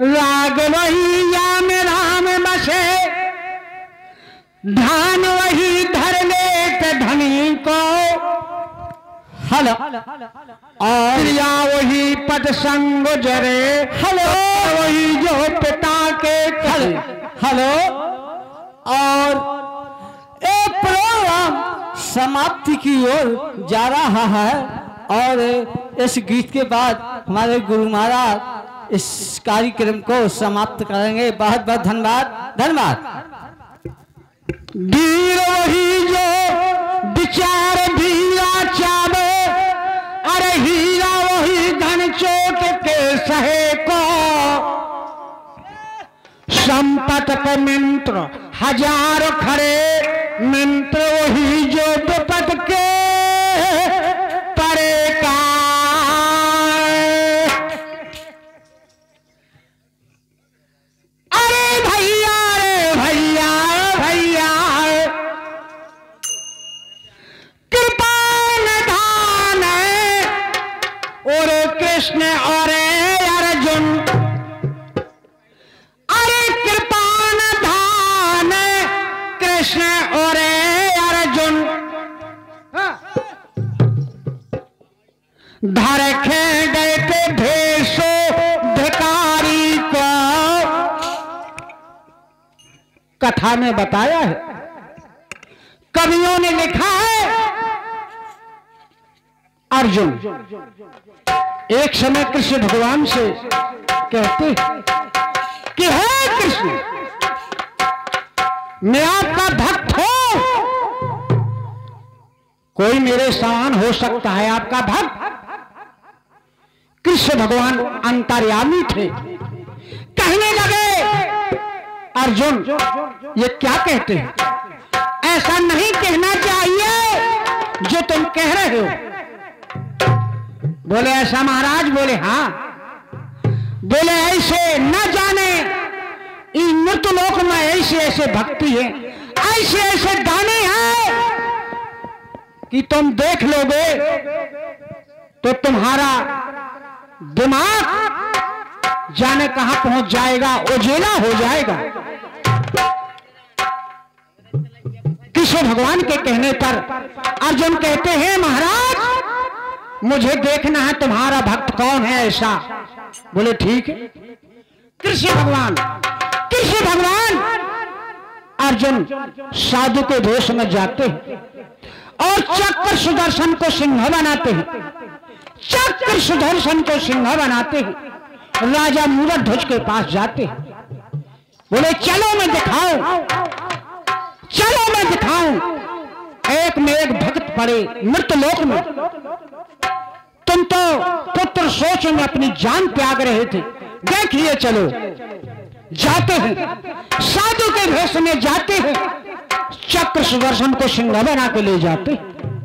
राग वही या में राम बसे। धान वही धर ले धनी को। हलो। और या वही पद संग जरे। हेलो। वही जो पिता के हेलो। हलो। और एक प्रोग्राम समाप्ति की ओर जा रहा है। और इस गीत के बाद हमारे गुरु महाराज इस कार्यक्रम को समाप्त करेंगे। बहुत बहुत धन्यवाद। धन्यवाद। जो विचार भीरा चावे, अरे हीरा वही धन चोट के सहे को। संपत पर मंत्र हज़ार खड़े मंत्र वही जो विपत के धरखे गए थे भिकारी को। कथा में बताया है, कवियों ने लिखा है, अर्जुन। एक समय कृष्ण भगवान से कहते कि हे कृष्ण, मैं आपका भक्त हूँ। कोई मेरे समान हो सकता है आपका भक्त? कृष्ण भगवान अंतर्यामी थे। कहने लगे, अर्जुन, ये क्या कहते हैं? ऐसा नहीं कहना चाहिए जो तुम कह रहे हो। बोले, ऐसा महाराज, बोले हाँ। बोले, ऐसे न जाने, इन मृत लोक में ऐसे ऐसे भक्ति है, ऐसे ऐसे दाने हैं कि तुम देख लोगे तो तुम्हारा दिमाग जाने कहाँ पहुँच जाएगा, उजेला हो जाएगा। कृष्ण भगवान के कहने पर अर्जुन कहते हैं, महाराज, मुझे देखना है तुम्हारा भक्त कौन है ऐसा? बोले, ठीक है। कृष्ण भगवान कृष्ण भगवान! अर्जुन साधु के दोष में जाते हैं और चक्र सुदर्शन को सिंह बनाते हैं। चक्र सुदर्शन को सिंह बनाते हैं। राजा मूरत ध्वज के पास जाते हैं। बोले, चलो मैं दिखाऊँ, चलो मैं दिखाऊँ, एक में एक भक्त पड़े मृत लोक में। तुम तो पुत्र सोच में अपनी जान त्याग रहे थे। देखिए चलो, जाते हैं। साधु के भेष में जाते हैं। चक्र सुदर्शन को सिंह बना के ले जाते हैं।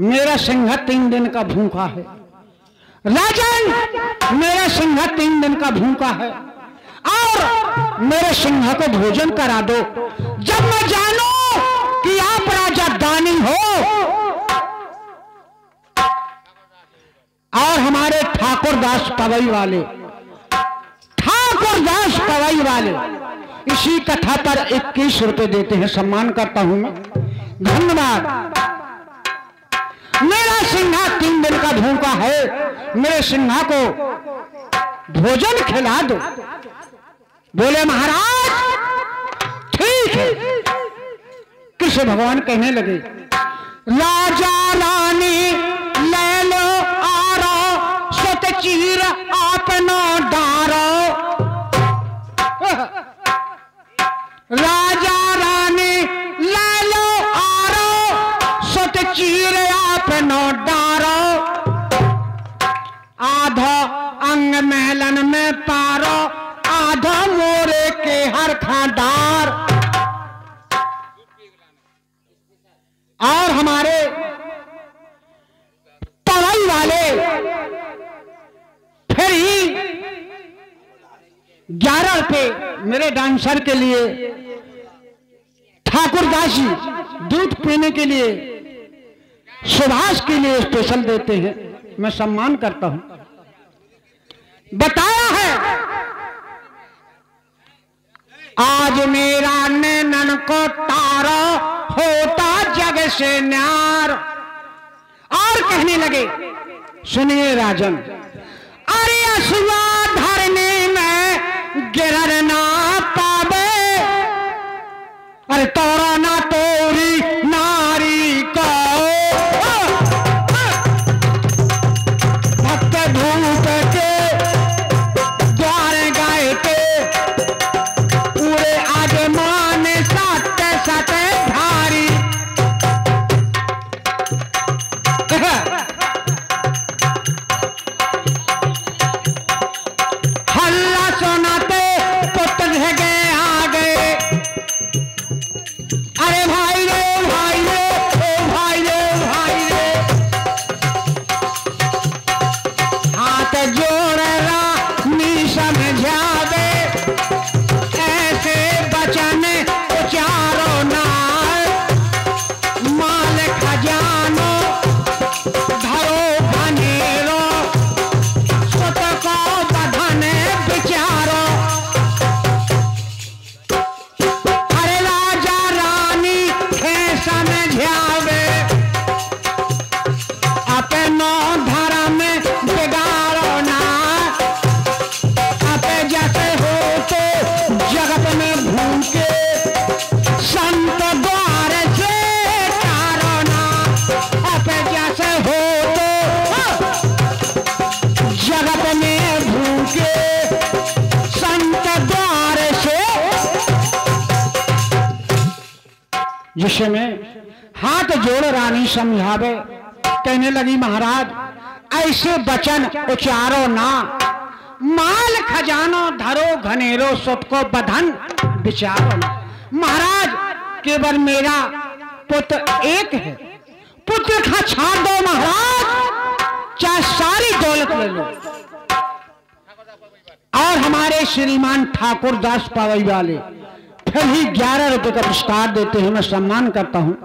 मेरा सिंह तीन दिन का भूखा है। राजन, मेरा सिंह तीन दिन का भूखा है। और मेरे सिंह को भोजन करा दो। जब मैं जानू कि आप राजा दानी हो, और हमारे ठाकुर दास पवई वाले, ठाकुर दास पवई वाले, इसी कथा पर इक्कीस रुपए देते हैं, सम्मान करता हूँ मैं। धन्यवाद। सिंहा तीन दिन का भूखा है, मेरे सिंहा को भोजन खिला दो। बोले, महाराज, ठीक है। कृष्ण भगवान कहने लगे, राजा रानी आधा मोरे के हर खाडार और हमारे पवई वाले, फिर ही ग्यारह रुपए मेरे डांसर के लिए, ठाकुर दास दूध पीने के लिए, सुभाष के लिए स्पेशल देते हैं। मैं सम्मान करता हूँ। बताया है आज मेरा नैनन को तारो होता जग से न्यार। और कहने लगे, सुनिए राजन, अरे असुआ धरने में गिरना पावे। अरे तोरा ना तोरी Ha ha ha! जिसे में हाथ जोड़ रानी समझावे। कहने लगी, महाराज, ऐसे वचन उचारो ना। माल खजानो धरो, घनेरो सबको बधन विचारो ना। महाराज, केवल मेरा पुत्र एक है। पुत्र का छाड़ दो, महाराज। चाहे सारी दौलत ले लो। और हमारे श्रीमान ठाकुर दास पावई वाले फिर ही ग्यारह रुपए का पुरस्कार देते हैं मैं सम्मान करता हूँ।